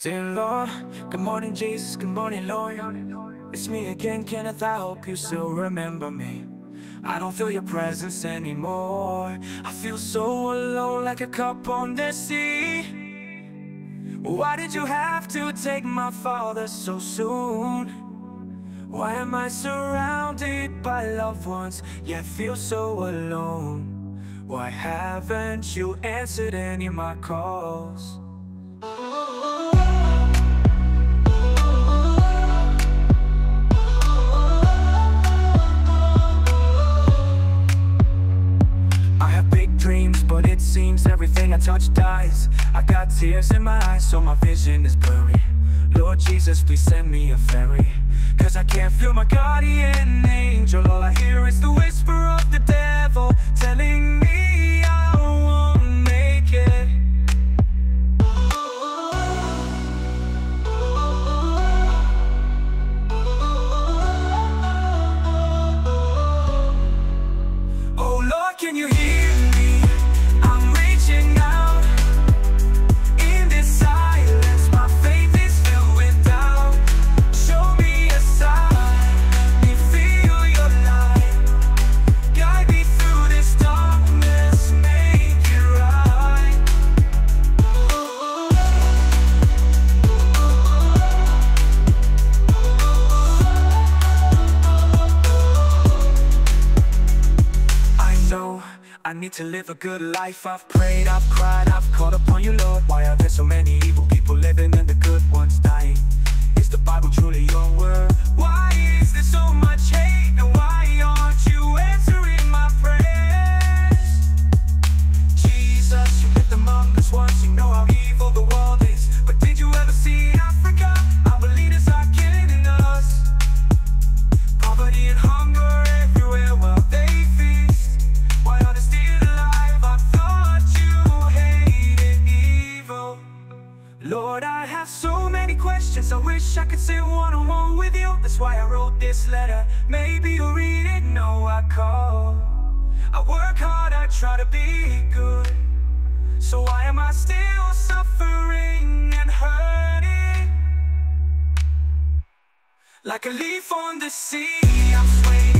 Dear Lord, good morning Jesus, good morning Lord. It's me again, Kenneth, I hope you still remember me. I don't feel your presence anymore. I feel so alone like a cup on the sea. Why did you have to take my father so soon? Why am I surrounded by loved ones Yet feel so alone? Why haven't you answered any of my calls? Everything I touch dies I got tears in my eyes so my vision is blurry. Lord Jesus, please send me a ferry. Cause I can't feel my guardian angel. All I hear is the whisper of the I need to live a good life I've prayed, I've cried, I've called upon you, Lord Why are there so many evil people living and the good ones dying? Is the Bible truly your word? Why is there so much hate? And why aren't you answering my prayers? Jesus, you lit among us once You know how evil the world is questions. I wish I could sit one-on-one with you. That's why I wrote this letter. Maybe you'll read it, no, I call. I work hard, I try to be good. So why am I still suffering and hurting? Like a leaf on the sea, I'm swaying